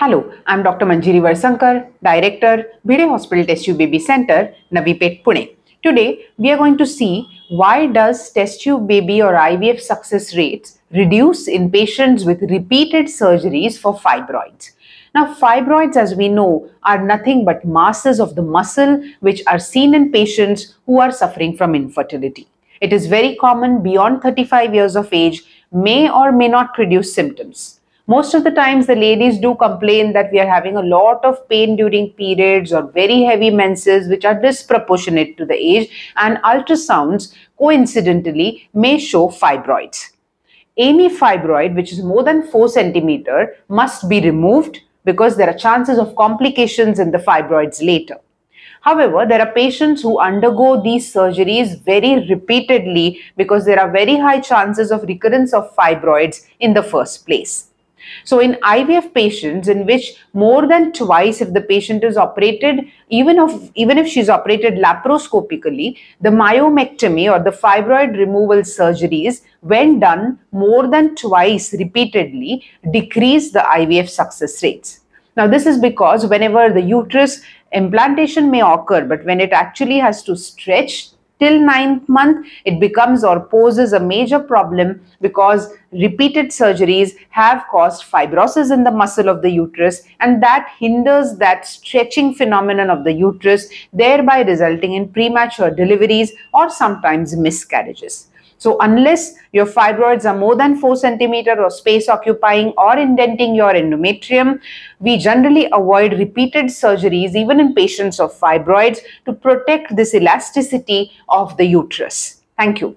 Hello, I'm Dr. Manjiri Valsangkar, Director, Bhide Hospital Test Tube Baby Center, Navi Peth, Pune. Today, we are going to see why does test tube baby or IVF success rates reduce in patients with repeated surgeries for fibroids. Now, fibroids, as we know, are nothing but masses of the muscle which are seen in patients who are suffering from infertility. It is very common beyond 35 years of age, may or may not produce symptoms. Most of the times, the ladies do complain that we are having a lot of pain during periods or very heavy menses, which are disproportionate to the age, and ultrasounds coincidentally may show fibroids. Any fibroid, which is more than 4 centimeter, must be removed because there are chances of complications in the fibroids later. However, there are patients who undergo these surgeries very repeatedly because there are very high chances of recurrence of fibroids in the first place. So in IVF patients in which more than twice if the patient is operated, even if, even if she's operated laparoscopically, the myomectomy or the fibroid removal surgeries when done more than twice repeatedly decrease the IVF success rates. Now this is because whenever the uterus implantation may occur, but when it actually has to stretch till ninth month, it becomes or poses a major problem because repeated surgeries have caused fibrosis in the muscle of the uterus and that hinders that stretching phenomenon of the uterus, thereby resulting in premature deliveries or sometimes miscarriages. So unless your fibroids are more than 4 centimeter or space occupying or indenting your endometrium, we generally avoid repeated surgeries even in patients of fibroids to protect this elasticity of the uterus. Thank you.